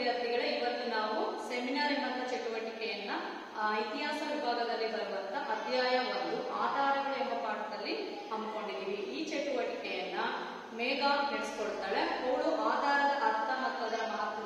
ವಿದ್ಯಾರ್ಥಿಗಳೇ, ಇವತ್ತು ನಾವು ಸೆಮಿನಾರ್ ಎಂಬಂತ ಚಟುವಟಿಕೆಯನ್ನ ಇತಿಹಾಸ ವಿಭಾಗದಲ್ಲಿ ಬರುವಂತ ಅಧ್ಯಾಯ ಒಂದು, ಆಧಾರಗಳು ಎಂಬ ಪಾಠದಲ್ಲಿ ಹಮ್ಮಿಕೊಂಡಿದ್ದೀವಿ. ಈ ಚಟುವಟಿಕೆಯನ್ನ ಮೇಘಾ ನಡೆಸ್ಕೊಳ್ತಾಳೆ. ಅವಳು ಆಧಾರದ ಅರ್ಥ ಮತ್ತು ಅದರ ಮಹತ್ವ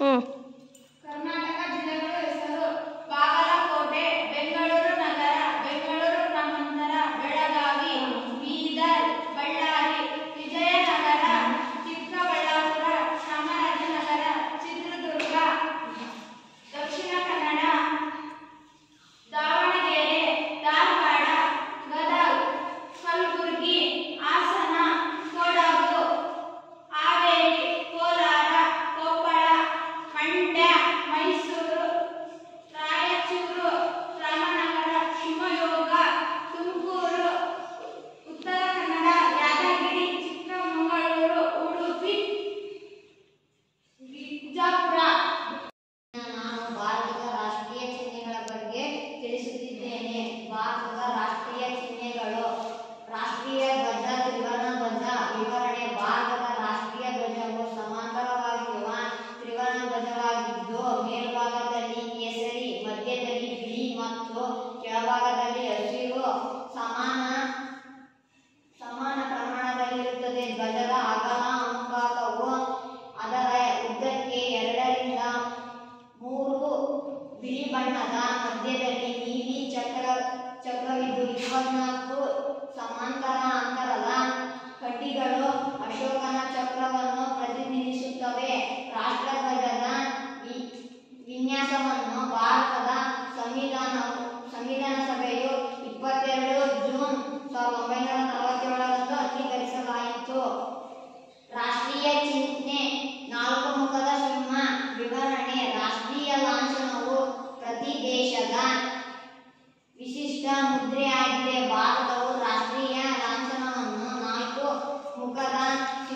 Mm.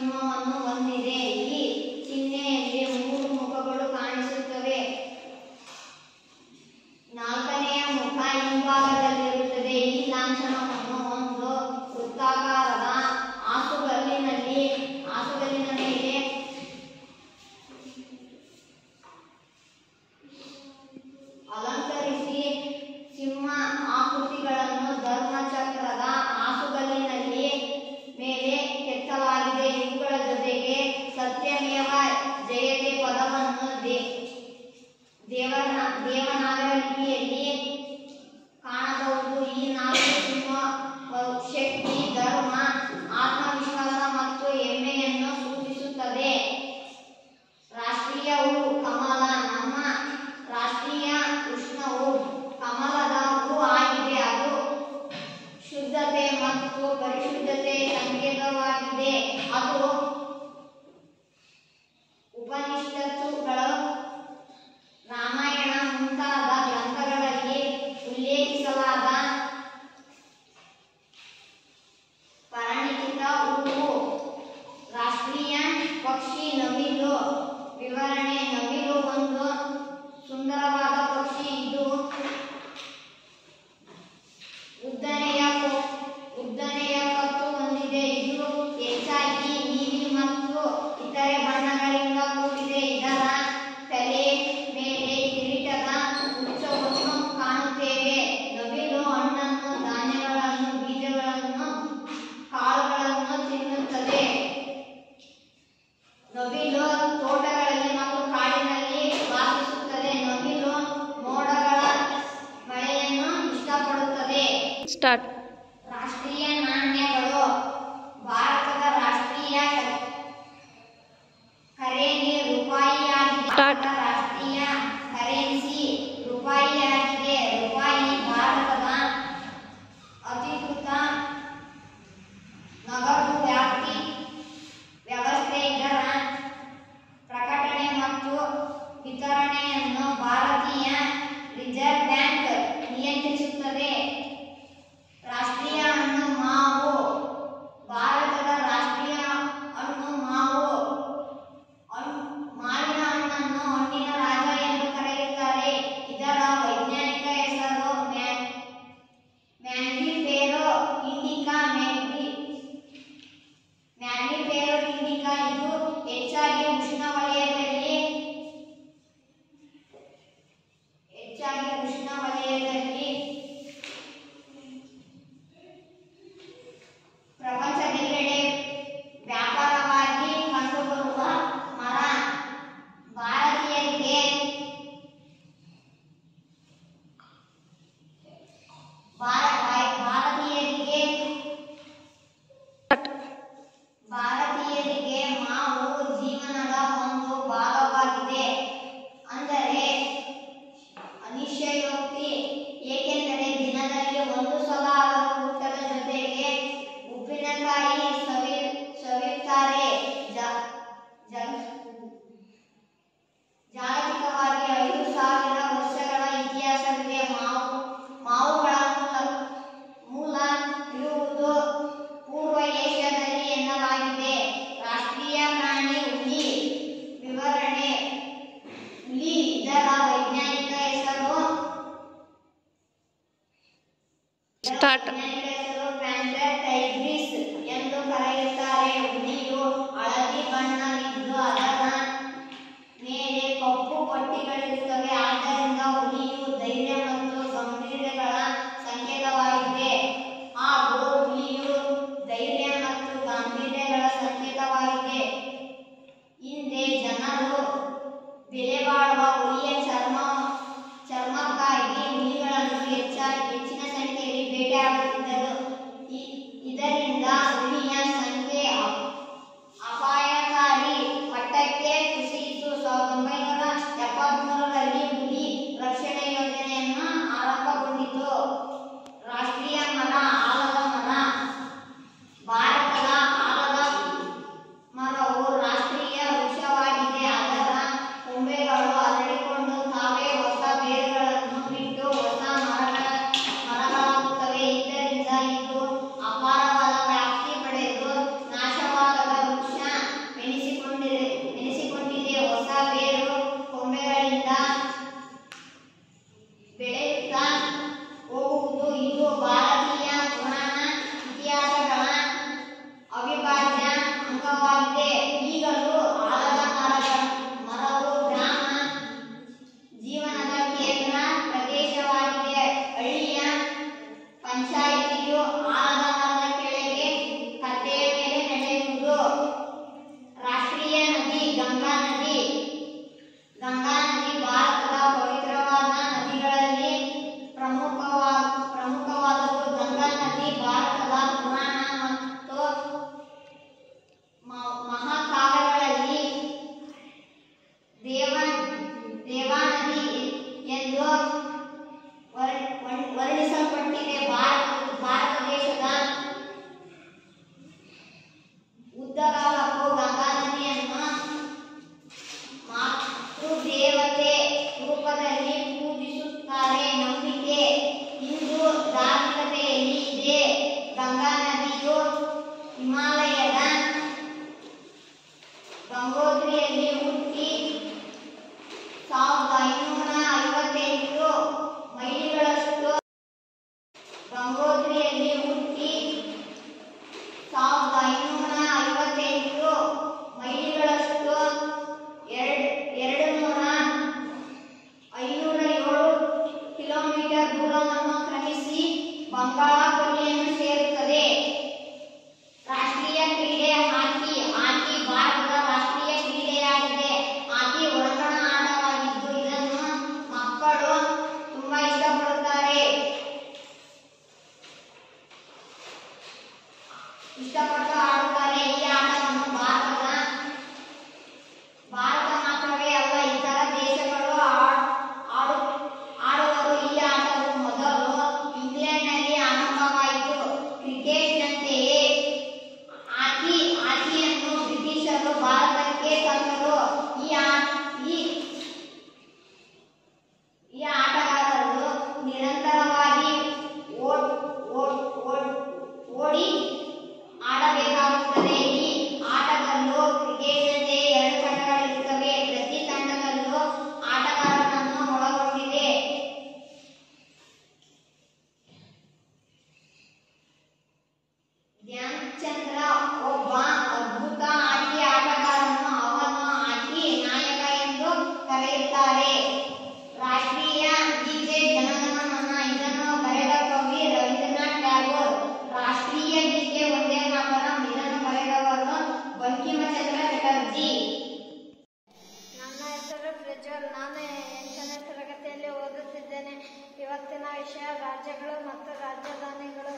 妈妈，弄碗你的。ಸತ್ಯಮೇವ ಜಯತೆ ಪದವನ್ನು ದೇವನ ದೇವನಾಗರ ಲಿಪಿಯಲ್ಲಿ ಕಾಣಬಹುದು ಈ ನಾಲ್ಕು ನಿಮ್ಮ ಶಕ್ತಿ Thank. कोटिका डिस्क हो गया ದೂರವನ್ನು ಕ್ರಮಿಸಿ ಬಂಗಾಳ ಕೊಲ್ಲಿಯನ್ನು ಸೇರಿದ ದೇಶ ರಾಜ್ಯಗಳು ಮತ್ತು ರಾಜಧಾನಿಗಳು